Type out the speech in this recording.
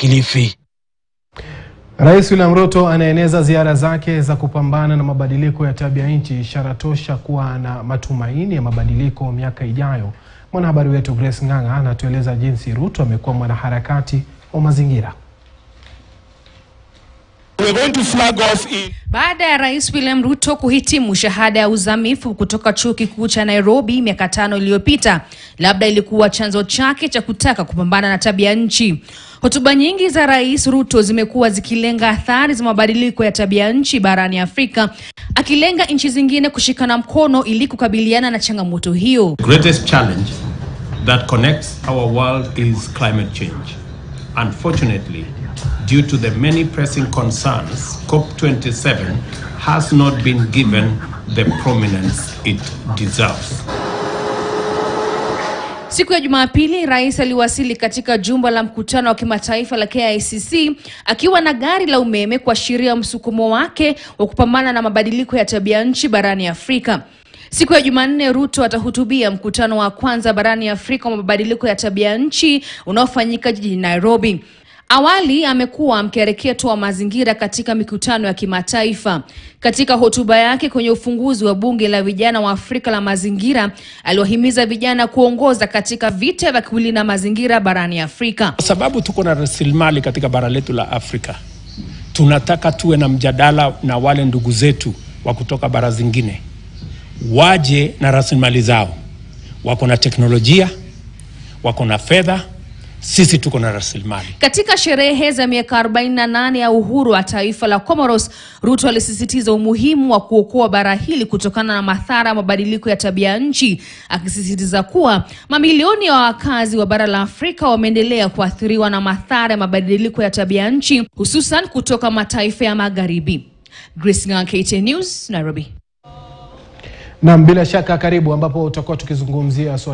Kilifi. Rais William Ruto anaeneza ziara zake za kupambana na mabadiliko ya tabia nchi, ishara tosha kuwa na matumaini ya mabadiliko miaka ijayo. Mwanahabari wetu Grace Ng'ang'a anatueleza jinsi Ruto amekuwa mwanaharakati wa mazingira. We're going to flag off in Baada ya Rais William Ruto kuhitimu shahada ya uzamifu kutoka chuo kikuu cha Nairobi miaka tano iliyopita, labda ilikuwa chanzo chake cha kutaka kupambana na tabia nchi. Hotuba nyingi za Rais Ruto zimekuwa zikilenga athari za mabadiliko ya tabia nchi barani Afrika, akilenga nchi zingine kushikana mkono ili kukabiliana na changamoto hiyo. The greatest challenge that connects our world is climate change. Unfortunately, due to the many pressing concerns, COP27 has not been given the prominence it deserves. Siku ya Jumapili, rais aliwasili katika jumba la mkutano wa kimataifa la KICC akiwa na gari la umeme kuashiria msukumo wake wa kupambana na mabadiliko ya tabia nchi barani Afrika. Siku ya Jumanne, Ruto atahutubia mkutano wa kwanza barani Afrika wa mabadiliko ya tabia nchi unaofanyika jijini Nairobi. Awali amekuwa mkereketo wa mazingira katika mikutano ya kimataifa. Katika hotuba yake kwenye ufunguzi wa bunge la vijana wa Afrika la mazingira, aliwahimiza vijana kuongoza katika vita vya kulinda mazingira barani Afrika. Kwa sababu tuko na rasilimali katika bara letu la Afrika, tunataka tuwe na mjadala na wale ndugu zetu wa kutoka bara zingine, waje na rasilimali zao. Wako na teknolojia, wako na fedha, sisi tuko na rasilimali. Katika sherehe za miaka 48 ya uhuru wa taifa la Comoros, Ruto alisisitiza umuhimu wa kuokoa bara hili kutokana na madhara ya mabadiliko ya tabia nchi, akisisitiza kuwa mamilioni ya wakazi wa bara la Afrika wameendelea kuathiriwa na madhara ya mabadiliko ya tabia nchi, hususan kutoka mataifa ya magharibi. Grace Ngang, KTN News, Nairobi. Naam, bila shaka karibu, ambapo utakuwa tukizungumzia